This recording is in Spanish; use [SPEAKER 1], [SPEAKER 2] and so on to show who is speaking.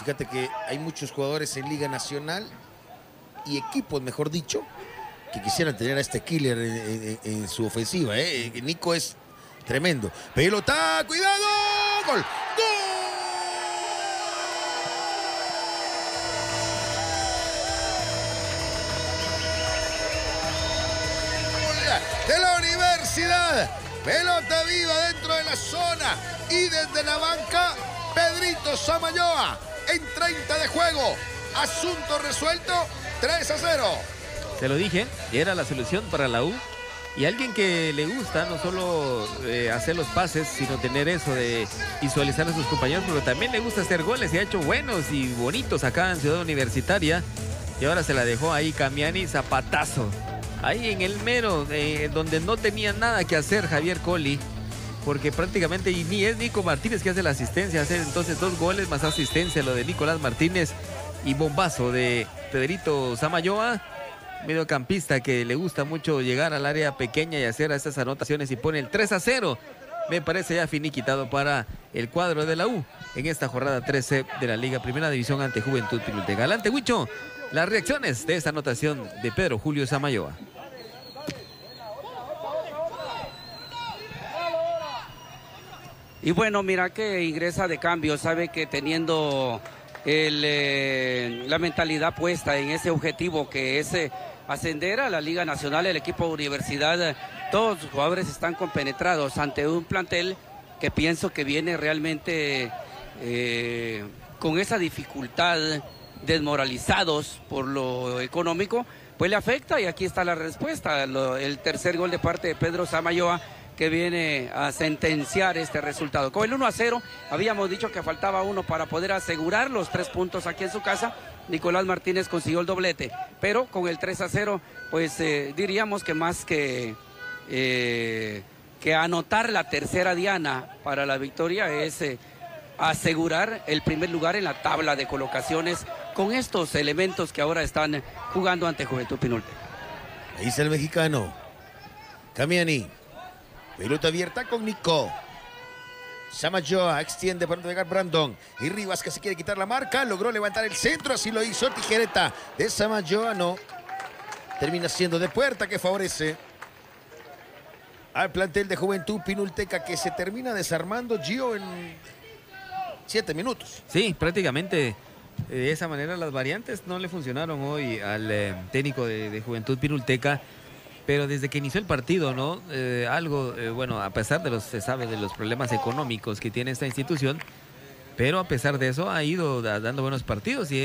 [SPEAKER 1] Fíjate que hay muchos jugadores en Liga Nacional y equipos, mejor dicho, que quisieran tener a este killer en, su ofensiva. ¿eh? Nico es tremendo. Pelota, cuidado, gol. de la universidad. Pelota viva dentro de la zona y desde la banca, Pedrito Samayoa en 30 de juego. Asunto resuelto, 3 a 0.
[SPEAKER 2] Te lo dije, era la solución para la U. Y alguien que le gusta no solo eh, hacer los pases, sino tener eso de visualizar a sus compañeros, pero también le gusta hacer goles y ha hecho buenos y bonitos acá en Ciudad Universitaria. Y ahora se la dejó ahí Camiani Zapatazo. Ahí en el mero, eh, donde no tenía nada que hacer Javier Colli. Porque prácticamente ni es Nico Martínez que hace la asistencia, hace entonces dos goles más asistencia, lo de Nicolás Martínez y bombazo de Pedrito Samayoa mediocampista que le gusta mucho llegar al área pequeña y hacer esas anotaciones y pone el 3 a 0. Me parece ya finiquitado para el cuadro de la U en esta jornada 13 de la Liga Primera División ante Juventud Pinute. Galante Huicho, las reacciones de esta anotación de Pedro Julio Samayoa.
[SPEAKER 3] Y bueno, mira que ingresa de cambio, sabe que teniendo el, eh, la mentalidad puesta en ese objetivo que es eh, ascender a la Liga Nacional, el equipo de universidad, eh, todos los jugadores están compenetrados ante un plantel que pienso que viene realmente con esa dificultad, desmoralizados por lo económico, pues le afecta y aquí está la respuesta, lo- el tercer gol de parte de Pedro Samayoa que viene a sentenciar este resultado. Con el 1 a 0, habíamos dicho que faltaba uno para poder asegurar los tres puntos aquí en su casa. Nicolás Martínez consiguió el doblete, pero con el 3 a 0, pues eh, diríamos que más que, eh, que anotar la tercera diana para la victoria es eh, asegurar el primer lugar en la tabla de colocaciones con estos elementos que ahora están jugando ante Juventud Pinulte.
[SPEAKER 1] Ahí está el mexicano. Camiani. Pelota abierta con Nico. Samayoa extiende para llegar Brandon. Y Rivas que se quiere quitar la marca. Logró levantar el centro. Así lo hizo Tijereta. De Samayoa no. Termina siendo de puerta que favorece al plantel de Juventud Pinulteca que se termina desarmando Gio en siete minutos.
[SPEAKER 2] Sí, prácticamente eh, de esa manera las variantes no le funcionaron hoy al eh, técnico de, de Juventud Pirulteca. Pero desde que inició el partido, ¿no? Eh, algo, eh, bueno, a pesar de los, se sabe, de los problemas económicos que tiene esta institución, pero a pesar de eso ha ido da- dando buenos partidos y,